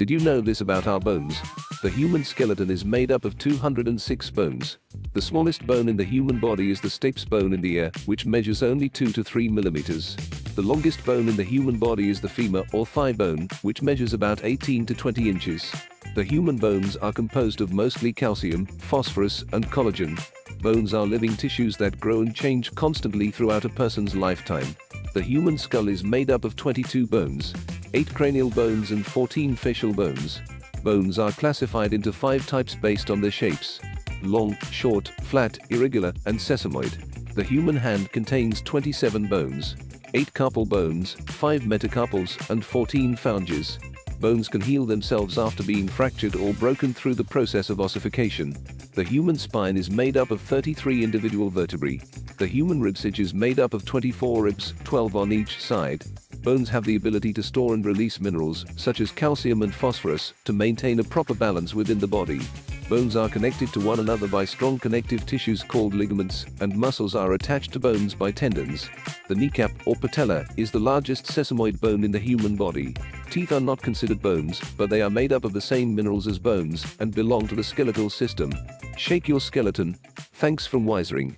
Did you know this about our bones? The human skeleton is made up of 206 bones. The smallest bone in the human body is the stapes bone in the ear, which measures only 2 to 3 millimeters. The longest bone in the human body is the femur or thigh bone, which measures about 18 to 20 inches. The human bones are composed of mostly calcium, phosphorus, and collagen. Bones are living tissues that grow and change constantly throughout a person's lifetime. The human skull is made up of 22 bones, 8 cranial bones and 14 facial bones. Bones are classified into 5 types based on their shapes. Long, short, flat, irregular, and sesamoid. The human hand contains 27 bones, 8 carpal bones, 5 metacarpals, and 14 phalanges. Bones can heal themselves after being fractured or broken through the process of ossification. The human spine is made up of 33 individual vertebrae. The human ribcage is made up of 24 ribs, 12 on each side. Bones have the ability to store and release minerals, such as calcium and phosphorus, to maintain a proper balance within the body. Bones are connected to one another by strong connective tissues called ligaments, and muscles are attached to bones by tendons. The kneecap, or patella, is the largest sesamoid bone in the human body. Teeth are not considered bones, but they are made up of the same minerals as bones and belong to the skeletal system. Shake your skeleton. Thanks from Wisering.